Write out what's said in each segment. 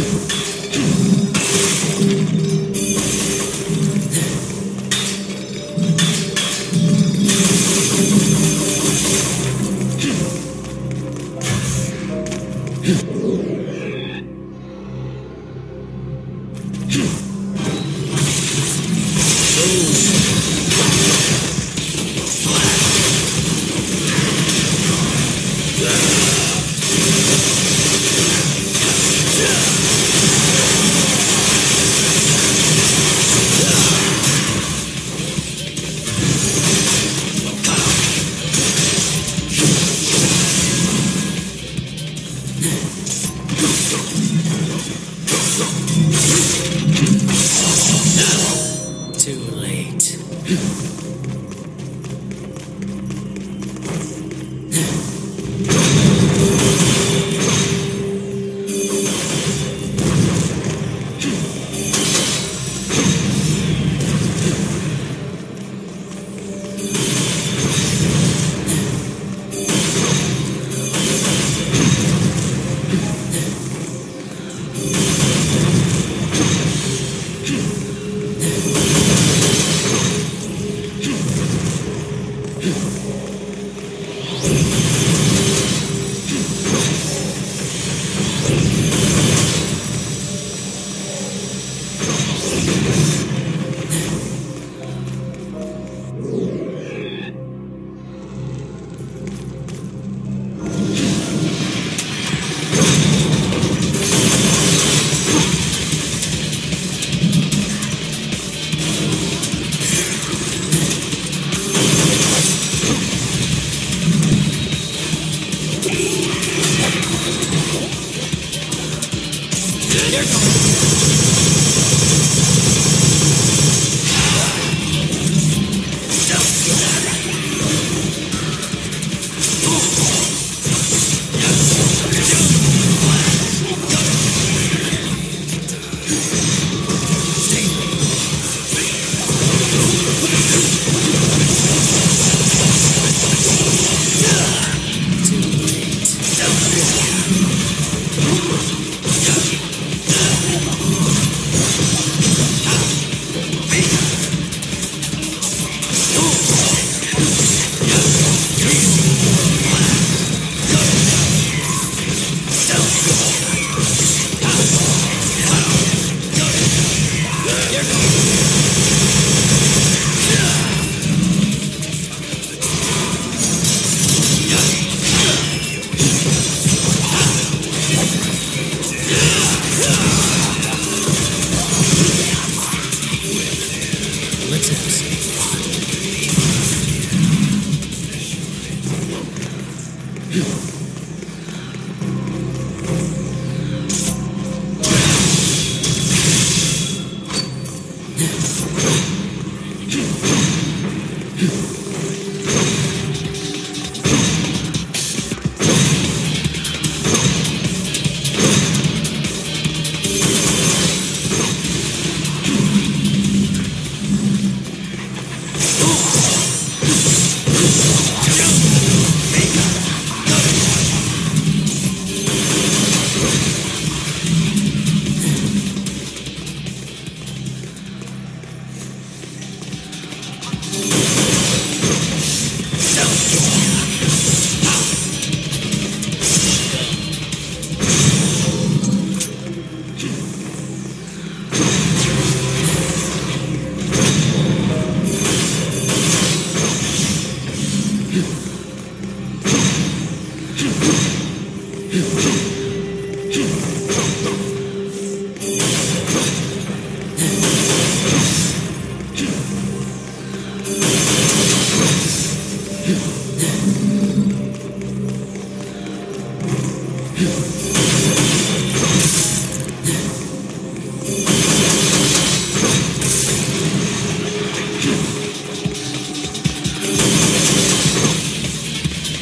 Hmm. They're coming.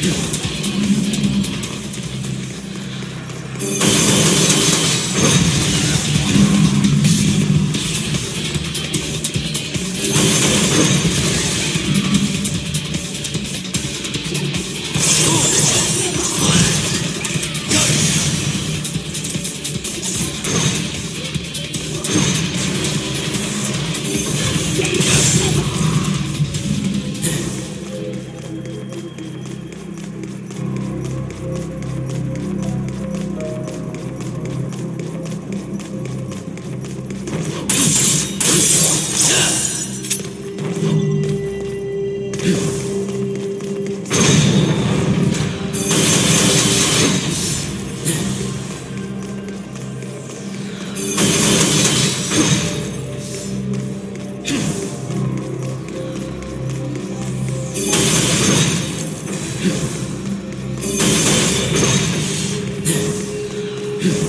you. Yeah.